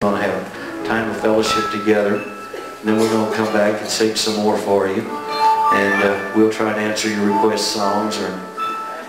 We're going to have time of fellowship together. And then we're going to come back and sing some more for you. And uh, we'll try to answer your request songs, or,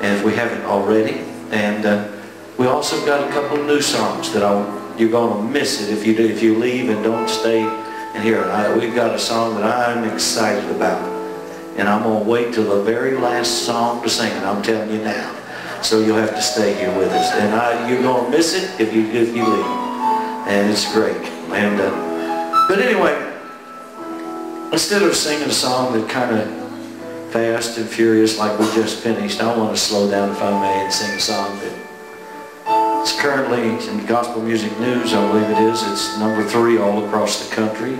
and if we haven't already. And uh, we also got a couple of new songs that I, you're going to miss it if you do, if you leave and don't stay and hear it. I, we've got a song that I'm excited about. And I'm going to wait till the very last song to sing it. I'm telling you now. So you'll have to stay here with us. And I, you're going to miss it if you, if you leave and it's great. And uh, but anyway, instead of singing a song that kind of fast and furious like we just finished, I want to slow down if I may and sing a song that it's currently in Gospel Music News, I believe it is. It's number three all across the country.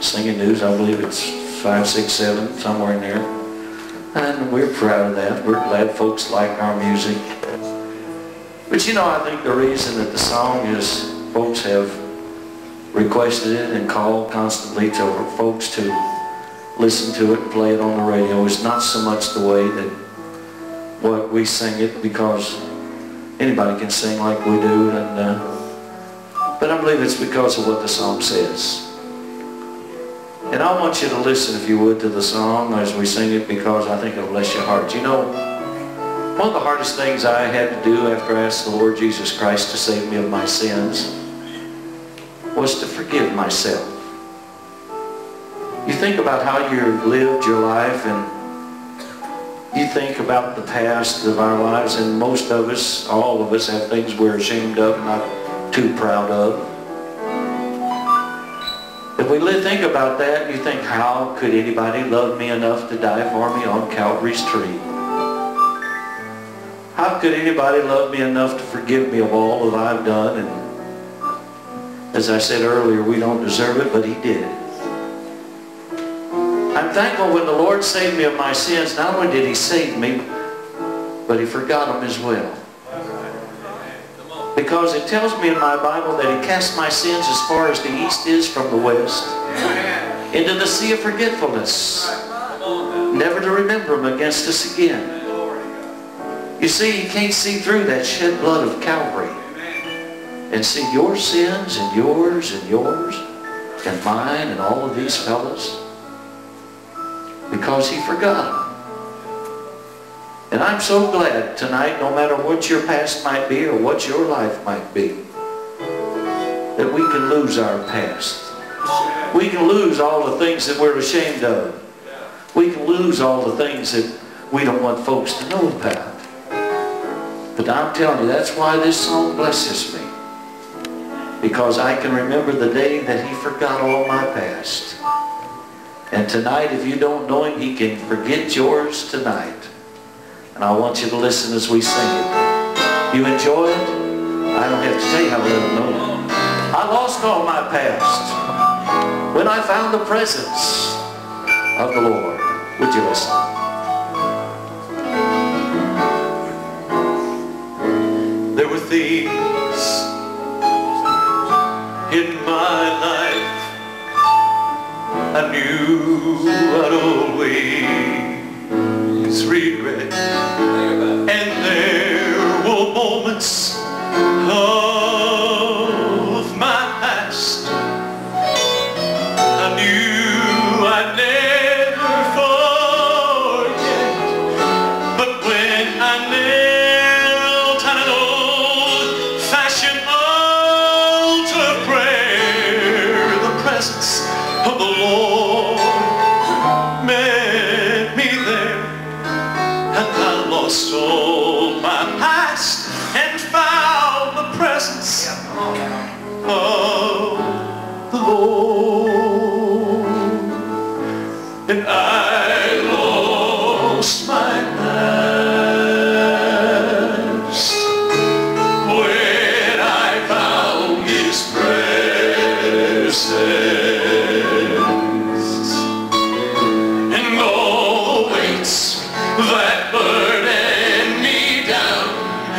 Singing news, I believe it's five, six, seven, somewhere in there. And we're proud of that. We're glad folks like our music. But you know, I think the reason that the song is folks have requested it and called constantly to folks to listen to it and play it on the radio. It's not so much the way that what we sing it because anybody can sing like we do. And, uh, but I believe it's because of what the song says. And I want you to listen, if you would, to the song as we sing it because I think it'll bless your heart. You know, one of the hardest things I had to do after I asked the Lord Jesus Christ to save me of my sins was to forgive myself. You think about how you've lived your life and you think about the past of our lives and most of us, all of us have things we're ashamed of, not too proud of. If we think about that, you think, how could anybody love me enough to die for me on Calvary's tree? How could anybody love me enough to forgive me of all that I've done? And as I said earlier, we don't deserve it, but he did. I'm thankful when the Lord saved me of my sins, not only did he save me, but he forgot them as well. Because it tells me in my Bible that he cast my sins as far as the east is from the west into the sea of forgetfulness, never to remember them against us again. You see, you can't see through that shed blood of Calvary and see your sins and yours and yours and mine and all of these fellas because he forgot them. And I'm so glad tonight, no matter what your past might be or what your life might be, that we can lose our past. We can lose all the things that we're ashamed of. We can lose all the things that we don't want folks to know about. But I'm telling you, that's why this song blesses me. Because I can remember the day that he forgot all my past. And tonight, if you don't know him, he can forget yours tonight. And I want you to listen as we sing it. You enjoy it? I don't have to tell you how little know it. I lost all my past when I found the presence of the Lord. Would you listen? There were things in my life I knew I'd always regret. And there were moments I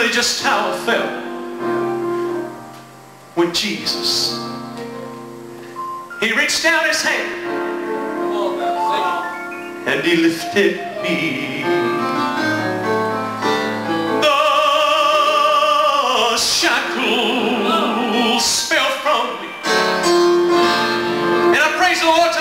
lifted forevermore. And I fell when Jesus, he reached down his hand and he lifted me. The shackles fell from me. And I praise the Lord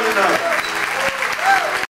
Magna.